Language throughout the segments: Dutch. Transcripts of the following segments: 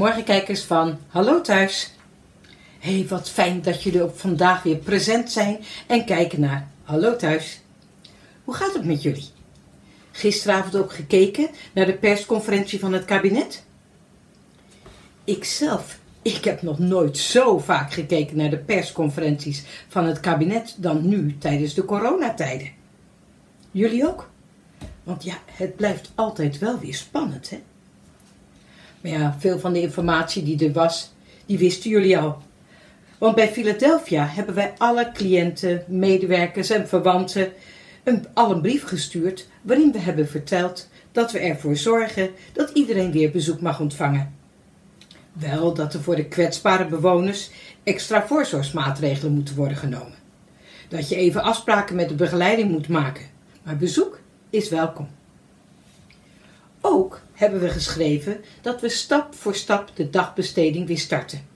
Goedemorgen kijkers van Hallo Thuis. hey, wat fijn dat jullie ook vandaag weer present zijn en kijken naar Hallo Thuis. Hoe gaat het met jullie? Gisteravond ook gekeken naar de persconferentie van het kabinet? Ikzelf, ik heb nog nooit zo vaak gekeken naar de persconferenties van het kabinet dan nu tijdens de coronatijden. Jullie ook? Want ja, het blijft altijd wel weer spannend, hè? Maar ja, veel van de informatie die er was, die wisten jullie al. Want bij Philadelphia hebben wij alle cliënten, medewerkers en verwanten een, al een brief gestuurd waarin we hebben verteld dat we ervoor zorgen dat iedereen weer bezoek mag ontvangen. Wel dat er voor de kwetsbare bewoners extra voorzorgsmaatregelen moeten worden genomen. Dat je even afspraken met de begeleiding moet maken, maar bezoek is welkom. Ook hebben we geschreven dat we stap voor stap de dagbesteding weer starten.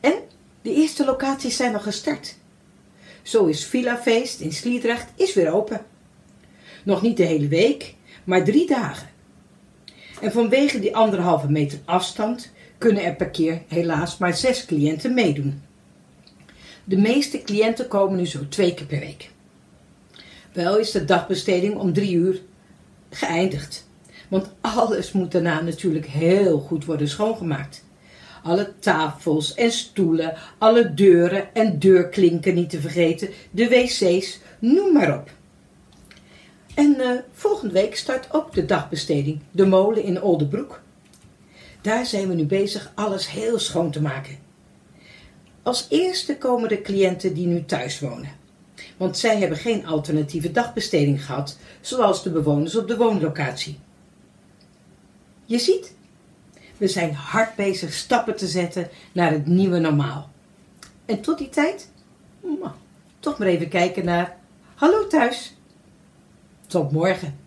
En de eerste locaties zijn al gestart. Zo is Villafeest in Sliedrecht is weer open. Nog niet de hele week, maar drie dagen. En vanwege die anderhalve meter afstand kunnen er per keer helaas maar zes cliënten meedoen. De meeste cliënten komen nu zo twee keer per week. Wel is de dagbesteding om drie uur geëindigd. Want alles moet daarna natuurlijk heel goed worden schoongemaakt. Alle tafels en stoelen, alle deuren en deurklinken niet te vergeten, de wc's, noem maar op. En uh, volgende week start ook de dagbesteding, de molen in Oldebroek. Daar zijn we nu bezig alles heel schoon te maken. Als eerste komen de cliënten die nu thuis wonen. Want zij hebben geen alternatieve dagbesteding gehad, zoals de bewoners op de woonlocatie. Je ziet, we zijn hard bezig stappen te zetten naar het nieuwe normaal. En tot die tijd, toch maar even kijken naar Hallo thuis. Tot morgen.